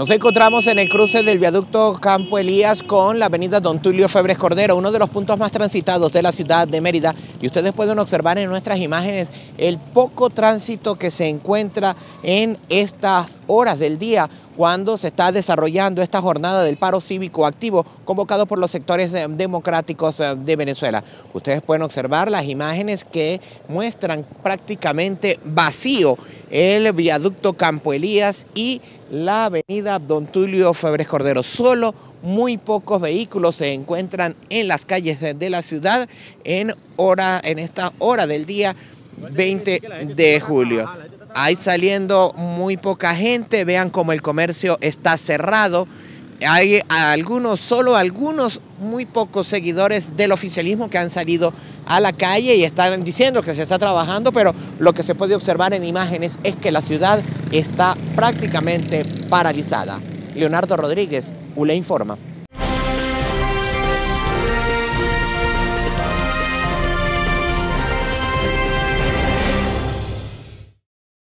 Nos encontramos en el cruce del viaducto Campo Elías con la avenida Don Tulio Febres Cordero, uno de los puntos más transitados de la ciudad de Mérida. Y ustedes pueden observar en nuestras imágenes el poco tránsito que se encuentra en estas horas del día cuando se está desarrollando esta jornada del paro cívico activo convocado por los sectores democráticos eh, de Venezuela. Ustedes pueden observar las imágenes que muestran prácticamente vacío el viaducto Campo Elías y la avenida Don Tulio Febres Cordero. Solo muy pocos vehículos se encuentran en las calles de la ciudad en, en esta hora del día 20 de julio hay saliendo muy poca gente, vean cómo el comercio está cerrado. Hay algunos, solo algunos muy pocos seguidores del oficialismo que han salido a la calle y están diciendo que se está trabajando, pero lo que se puede observar en imágenes es que la ciudad está prácticamente paralizada. Leonardo Rodríguez, ULE Informa.